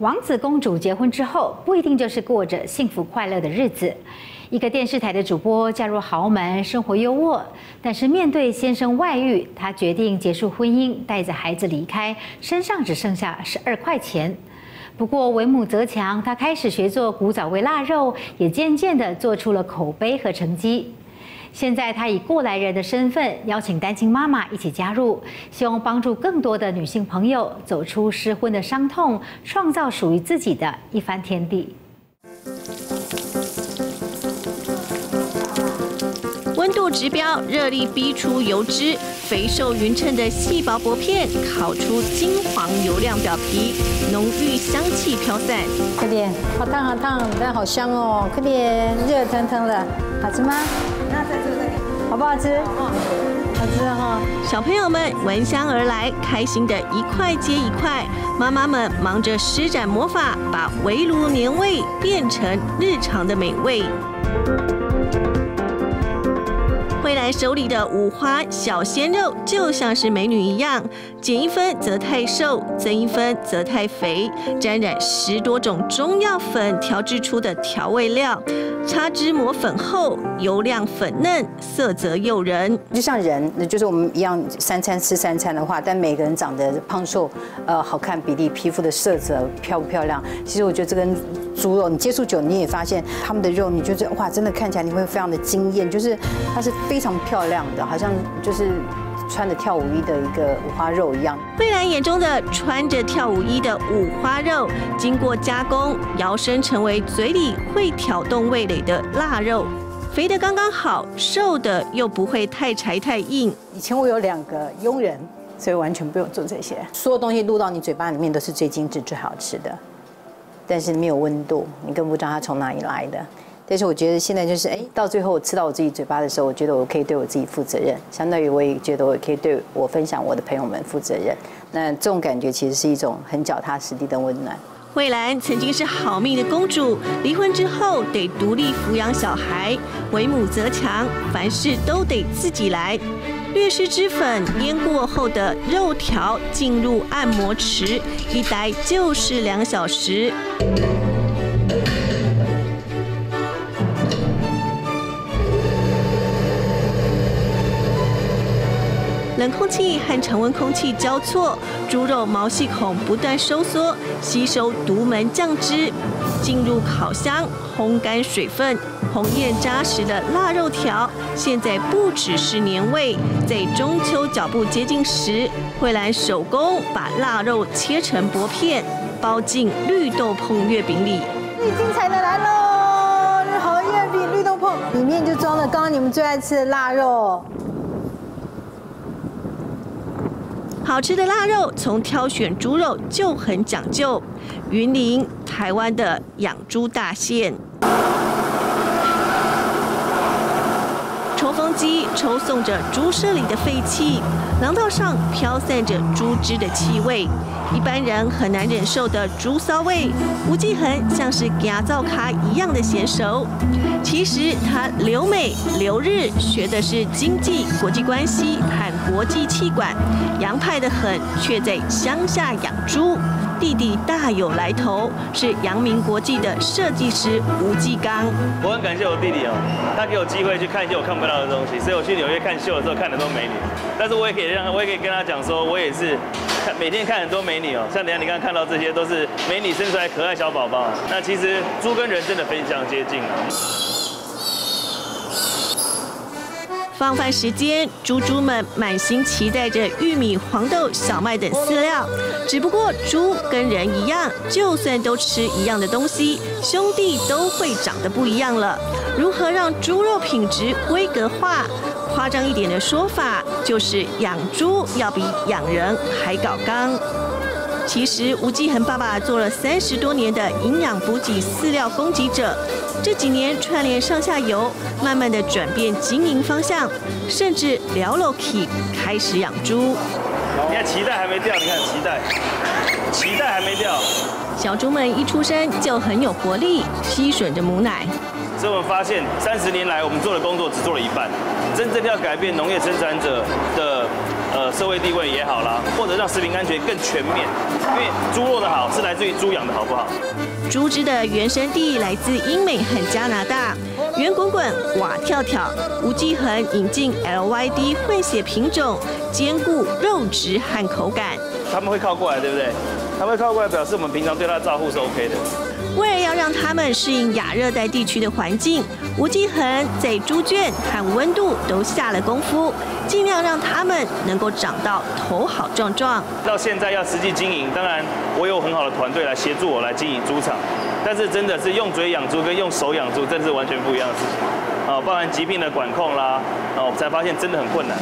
王子公主结婚之后，不一定就是过着幸福快乐的日子。一个电视台的主播嫁入豪门，生活优渥，但是面对先生外遇，她决定结束婚姻，带着孩子离开，身上只剩下十二块钱。不过为母则强，她开始学做古早味腊肉，也渐渐地做出了口碑和成绩。现在，她以过来人的身份邀请单亲妈妈一起加入，希望帮助更多的女性朋友走出失婚的伤痛，创造属于自己的一番天地。温度指标，热力逼出油脂，肥瘦匀称的细薄薄片烤出金黄油亮表皮，浓郁香气飘散。快点，好烫好烫，但好香哦！快点，热腾腾的，好吃吗？那再这个，好不好吃？好吃哈！小朋友们闻香而来，开心的一块接一块。妈妈们忙着施展魔法，把围炉年味变成日常的美味。未来手里的五花小鲜肉就像是美女一样，减一分则太瘦，增一分则太肥。沾染十多种中药粉调制出的调味料，擦脂抹粉后，油亮粉嫩，色泽诱人。就像人，那就是我们一样，三餐吃三餐的话，但每个人长得胖瘦，呃，好看比例，皮肤的色泽漂不漂亮？其实我觉得这跟猪肉，你接触久，你也发现他们的肉，你觉得哇，真的看起来你会非常的惊艳，就是它是非常漂亮的，好像就是穿着跳舞衣的一个五花肉一样。慧兰眼中的穿着跳舞衣的五花肉，经过加工，摇身成为嘴里会挑动味蕾的腊肉，肥的刚刚好，瘦的又不会太柴太硬。以前我有两个佣人，所以完全不用做这些，所有东西入到你嘴巴里面都是最精致、最好吃的。但是没有温度，你更不知道它从哪里来的。但是我觉得现在就是，哎，到最后吃到我自己嘴巴的时候，我觉得我可以对我自己负责任，相当于我也觉得我可以对我分享我的朋友们负责任。那这种感觉其实是一种很脚踏实地的温暖。慧兰曾经是好命的公主，离婚之后得独立抚养小孩，为母则强，凡事都得自己来。略施脂粉腌过后的肉条进入按摩池，一待就是两小时。冷空气和常温空气交错，猪肉毛细孔不断收缩，吸收独门酱汁，进入烤箱烘干水分。红艳扎实的腊肉条，现在不只是年味，在中秋脚步接近时，慧兰手工把腊肉切成薄片，包进绿豆椪月饼里。最精彩的来喽！红月饼绿豆椪，里面就装了刚刚你们最爱吃的腊肉。好吃的腊肉，从挑选猪肉就很讲究。云林台湾的养猪大县，抽风机抽送着猪舍里的废气，廊道上飘散着猪汁的气味，一般人很难忍受的猪骚味。吴继恒像是牙灶咖一样的娴熟。其实他留美留日学的是经济、国际关系和国际气管，洋派的很，却在乡下养猪。弟弟大有来头，是阳明国际的设计师吴继刚。我很感谢我弟弟哦，他给我机会去看一些我看不到的东西，所以我去纽约看秀的时候看的都美女。但是我也可以让，我也可以跟他讲说，我也是看每天看很多美女哦。像等下你刚刚看到这些都是美女生出来可爱小宝宝。那其实猪跟人真的非常接近啊。放饭时间，猪猪们满心期待着玉米、黄豆、小麦等饲料。只不过猪跟人一样，就算都吃一样的东西，兄弟都会长得不一样了。如何让猪肉品质规格化？夸张一点的说法，就是养猪要比养人还搞纲。其实吴继恒爸爸做了三十多年的营养补给饲料供给者。这几年串联上下游，慢慢的转变经营方向，甚至聊 o k 开始养猪。你看脐带还没掉，你看脐带，脐带还没掉。小猪们一出生就很有活力，吸吮着母奶。所以我们发现，三十年来我们做的工作只做了一半，真正要改变农业生产者的呃社会地位也好啦，或者让食品安全更全面。因为猪肉的好是来自于猪养的好不好？猪只的原生地来自英美和加拿大，圆滚滚、瓦跳跳。无记痕引进 LYD 混血品种，兼顾肉质和口感。他们会靠过来，对不对？他们会靠过来，表示我们平常对它照顾是 OK 的。为了要让它们适应亚热带地区的环境，吴继恒在猪圈和温度都下了功夫，尽量让它们能够长到头好壮壮。到现在要实际经营，当然我有很好的团队来协助我来经营猪场，但是真的是用嘴养猪跟用手养猪，这是完全不一样的事情。啊，包含疾病的管控啦，哦，才发现真的很困难。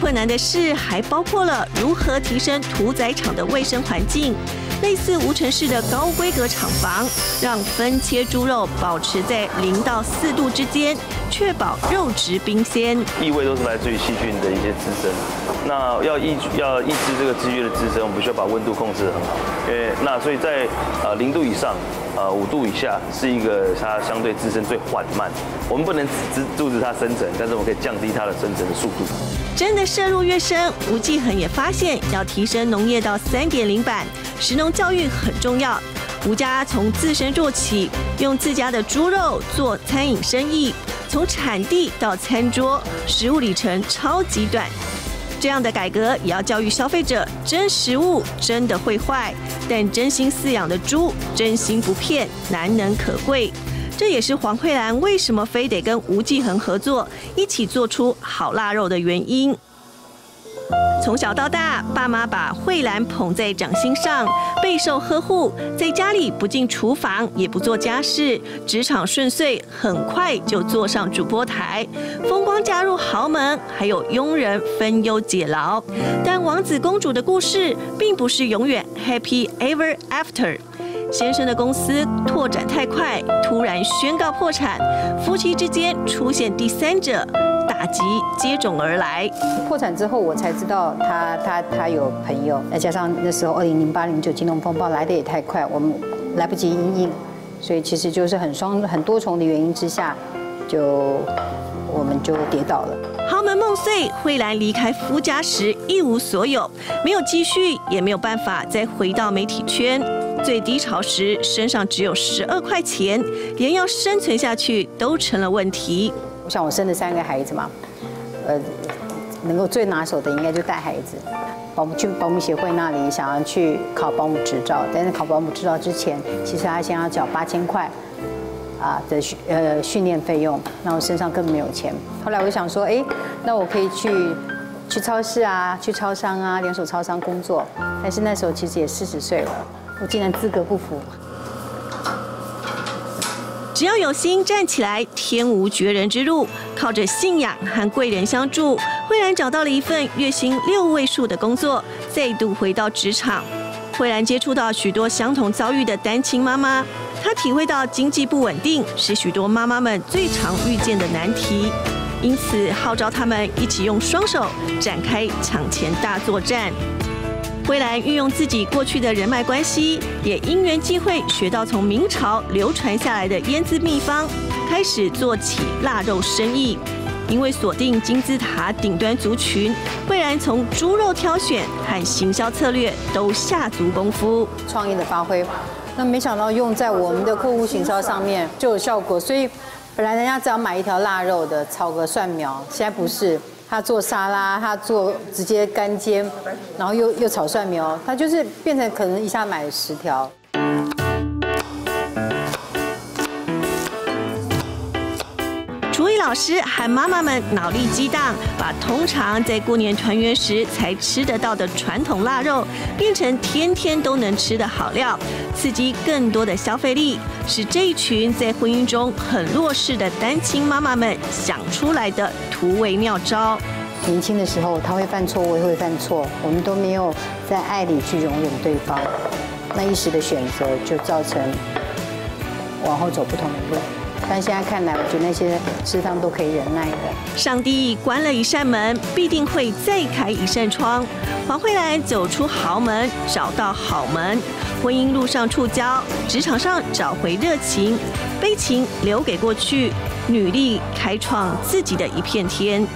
困难的事还包括了如何提升屠宰场的卫生环境。类似无尘室的高规格厂房，让分切猪肉保持在零到四度之间，确保肉质冰鲜。异味都是来自于细菌的一些滋生，那要抑要抑制这个细菌的滋生，我们必须要把温度控制得很好。因为那所以在呃零度以上。呃，五度以下是一个它相对自身最缓慢，我们不能阻阻止它生成，但是我们可以降低它的生成的速度。真的摄入越深，吴继恒也发现要提升农业到三点零版，食农教育很重要。吴家从自身做起，用自家的猪肉做餐饮生意，从产地到餐桌，食物里程超级短。这样的改革也要教育消费者，真食物真的会坏，但真心饲养的猪，真心不骗，难能可贵。这也是黄慧兰为什么非得跟吴继恒合作，一起做出好腊肉的原因。从小到大，爸妈把慧兰捧在掌心上，备受呵护。在家里不进厨房，也不做家事，职场顺遂，很快就坐上主播台，风光嫁入豪门，还有佣人分忧解劳。但王子公主的故事并不是永远 happy ever after。先生的公司拓展太快，突然宣告破产，夫妻之间出现第三者。打击接踵而来。破产之后，我才知道他他他有朋友，再加上那时候二零零八零九金融风暴来的也太快，我们来不及应应，所以其实就是很双很多重的原因之下，就我们就跌倒了。豪门梦碎，慧兰离开夫家时一无所有，没有积蓄，也没有办法再回到媒体圈。最低潮时，身上只有十二块钱，连要生存下去都成了问题。像我生了三个孩子嘛，呃，能够最拿手的应该就带孩子。保姆去保姆协会那里想要去考保姆执照，但是考保姆执照之前，其实他先要缴八千块啊的训呃训练费用，那我身上根本没有钱。后来我想说，哎，那我可以去去超市啊，去超商啊，连锁超商工作。但是那时候其实也四十岁了，我竟然资格不符。只要有心站起来，天无绝人之路。靠着信仰和贵人相助，慧兰找到了一份月薪六位数的工作，再度回到职场。慧兰接触到许多相同遭遇的单亲妈妈，她体会到经济不稳定是许多妈妈们最常遇见的难题，因此号召他们一起用双手展开抢钱大作战。灰兰运用自己过去的人脉关系，也因缘际会学到从明朝流传下来的腌制秘方，开始做起腊肉生意。因为锁定金字塔顶端族群，惠兰从猪肉挑选和行销策略都下足功夫，创意的发挥。那没想到用在我们的客户行销上面就有效果，所以本来人家只要买一条腊肉的，炒个蒜苗，现在不是。他做沙拉，他做直接干煎，然后又又炒蒜苗，他就是变成可能一下买十条。老师和妈妈们脑力激荡，把通常在过年团圆时才吃得到的传统腊肉，变成天天都能吃的好料，刺激更多的消费力，是这一群在婚姻中很弱势的单亲妈妈们想出来的突围妙招。年轻的时候他会犯错，我也会犯错，我们都没有在爱里去容忍对方，那一时的选择就造成往后走不同的路。但现在看来，我觉得那些事上都可以忍耐的。上帝关了一扇门，必定会再开一扇窗。黄慧兰走出豪门，找到好门，婚姻路上触礁，职场上找回热情，悲情留给过去，努力开创自己的一片天。